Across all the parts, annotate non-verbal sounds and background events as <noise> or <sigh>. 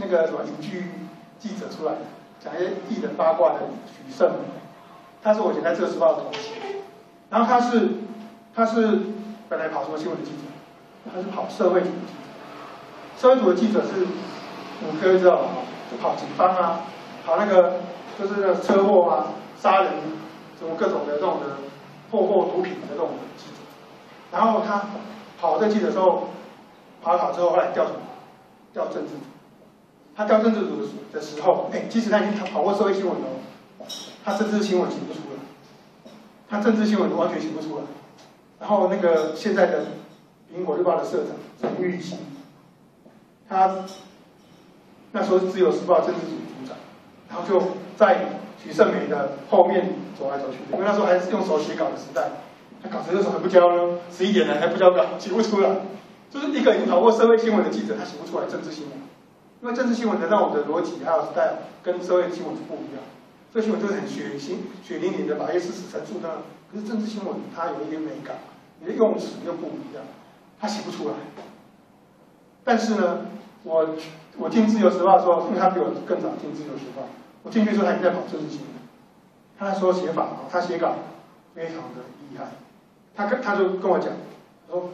那个什么影剧记者出来讲一些艺人八卦的许胜，他是我以前在《浙时报》的，然后他是他是本来跑什么新闻的记者，他是跑社会组的记者，社会组的记者是五科知道吗？就跑警方啊，跑那个就是那车祸啊、杀人什么各种的这种的破获毒品的这种记者，然后他跑这记者的时候，跑跑之后后来调什么？调政治。他调政治组的时候，哎，即使他已经他跑过社会新闻了，他政治新闻写不出来，他政治新闻完全写不出来。然后那个现在的苹果日报的社长陈玉新，他那时候是自由时报政治组组长，然后就在许胜美的后面走来走去，因为那时候还是用手写稿的时代，他稿子那时候还不交呢？十一点了还不交稿，写不出来。就是一个已经跑过社会新闻的记者，他写不出来政治新闻，因为政治新闻的让我们的逻辑还有带跟社会新闻是不一样。社会新闻就是很血腥、血淋淋的把一些事实陈述的，可是政治新闻它有一点美感，你的用词又不一样，他写不出来。但是呢，我我进自由时报的时候，因为他比我更早进自由时报，我进去之后他已经在跑政治新闻，他那时候写法啊，他写稿非常的厉害，他跟他就跟我讲，说。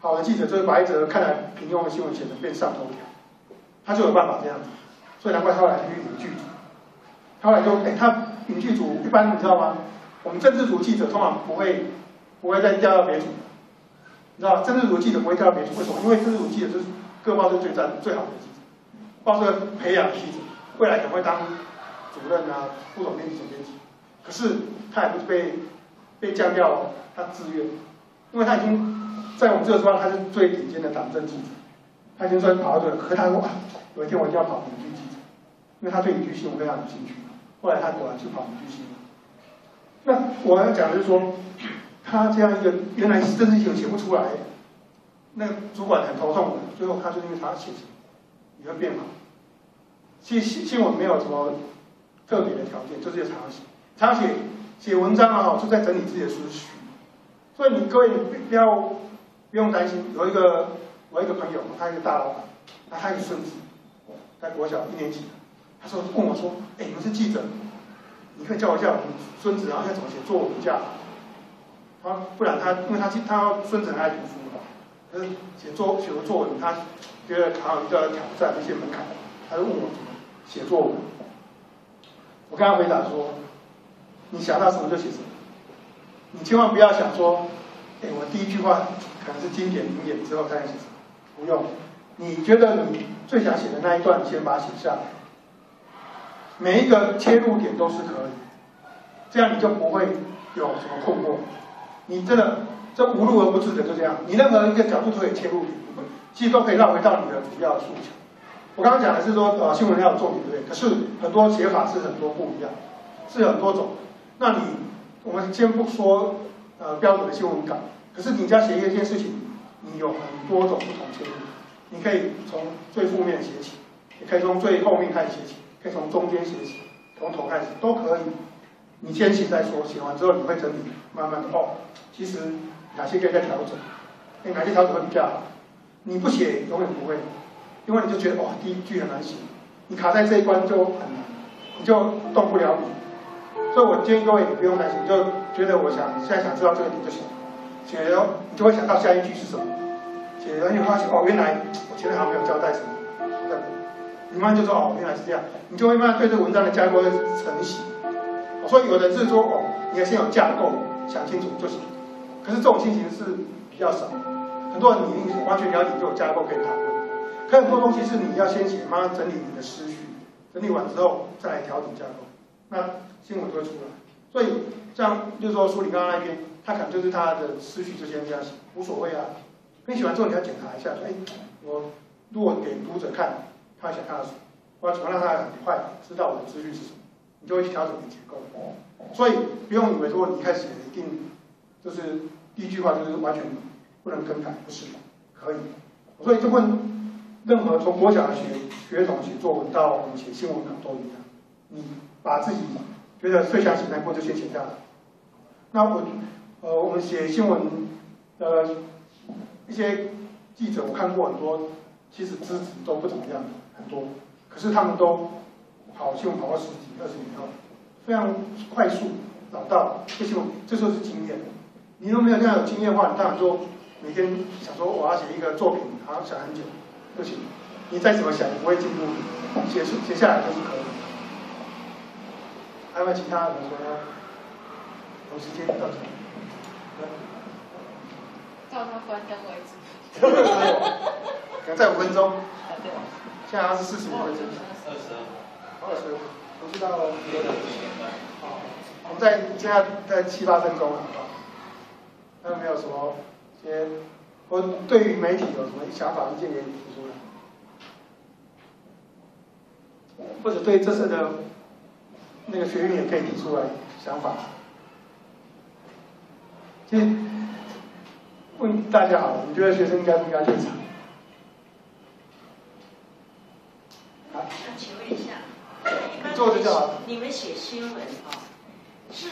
好的记者就是把一则看来平庸的新闻写成变上头条，他就有办法这样子，所以难怪他后来去影剧组。他后来就哎，他影剧组一般你知道吗？我们政治组记者通常不会不会再调到别组，你知道政治组记者不会调到别组，为什么？因为政治组记者就是各报社最赞最好的记者，报社培养记者，未来可能会当主任啊、副总编辑、总编辑。可是他也不是被被降掉，他自愿，因为他已经。在我们这个地方，他是最顶尖的党政记者，他已经算跑到这，和他说，有一天我一定要跑影剧记者，因为他对影剧新闻非常有兴趣。后来他果然去跑影剧新闻。那我要讲的就是说，他这样一个原来是政治新闻写不出来，那主管很头痛的，最后他就因为他写也会变好。写新新闻没有什么特别的条件，就是要常写，常写写文章啊，就在整理自己的思绪。所以你各位不要。不用担心，有一个我一个朋友，他一个大老板，那他一个孙子，在国小一年级，他说问我说，哎，你们是记者，你可以教我一下我们孙子，然后要怎么写作文这样。他不然他，因为他他孙子很爱读书嘛，可是写作写个作文，他觉得还有一个挑战，一些门槛，他就问我怎么写作文。我跟他回答说，你想到什么就写什么，你千万不要想说。哎我第一句话可能是经典名言，之后再写什么？不用，你觉得你最想写的那一段，你先把它写下来。每一个切入点都是可以，这样你就不会有什么困惑。你真的这无路而不至的就这样，你任何一个角度都可以切入点，其实都可以绕回到你的主要诉求。我刚刚讲的是说，呃，新闻要有重点，对不对？可是很多写法是很多不一样，是很多种。那你我们先不说呃标准的新闻稿。可是你要写一件事情，你有很多种不同切入，你可以从最负面写起，也可以从最后面开始写起，可以从中间写起，从头开始都可以。你先写再说，写完之后你会整理，慢慢的哦，其实哪些可以再调整，哪些调整会比较好？你不写永远不会，因为你就觉得哇，第一句很难写，你卡在这一关就很难，你就动不了笔。所以我建议各位，你不用担心，就觉得我想现在想知道这个点就行了。写了，你就会想到下一句是什么。写了，你发现哦，原来我前面还没有交代什么。你慢慢就说哦，原来是这样，你就会慢慢对这文章的架构成型。所以有的是说哦，你要先有架构，想清楚就行。可是这种情形是比较少，很多人你完全了解就有架构可以讨论。可很多东西是你要先写，慢慢整理你的思绪，整理完之后再来调整架构，那新闻就会出来。所以像就是说，梳理刚刚那篇。他可能就是他的思绪之间这样写，无所谓啊。你写完之后你要检查一下，说哎，我如果给读者看，他想看到什么，我要怎么让他很快知道我的资讯是什么，你就会去调整你的结构。所以不用以为说你一开始一定就是第一句话就是完全不能更改，不是的，可以。所以就问任何从国小的学学童写作文到我们写新闻稿都一样，你把自己觉得最想写那部就先写下来。那我。呃，我们写新闻的一些记者，我看过很多其实资质都不怎么样，很多，可是他们都跑新闻跑过十几二十年后，非常快速找到这新闻，这就是经验。你如果没有这样有经验的话，你当然说每天想说我要写一个作品，好像想很久，不行，你再怎么想也不会进步，写写下来就是可以。还有没有其他的说？有时间到这。到他关灯为止。再五分钟。现在是四十五分钟。二十。二十。我知道了。好，我们再现在在七八分钟了，好。那有没有什么些，我对于媒体有什么想法、意见可以提出来？或者对这次的那个学运也可以提出来想法。就 <laughs> 问大家好，你觉得学生应该不应该进场？好，请问一下，坐着就好。你们写新闻啊，是？